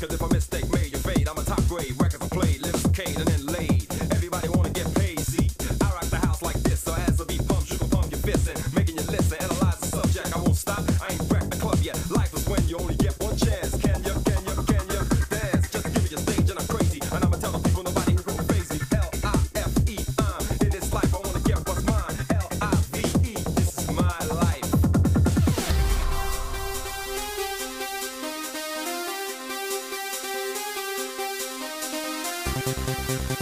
Cause if I miss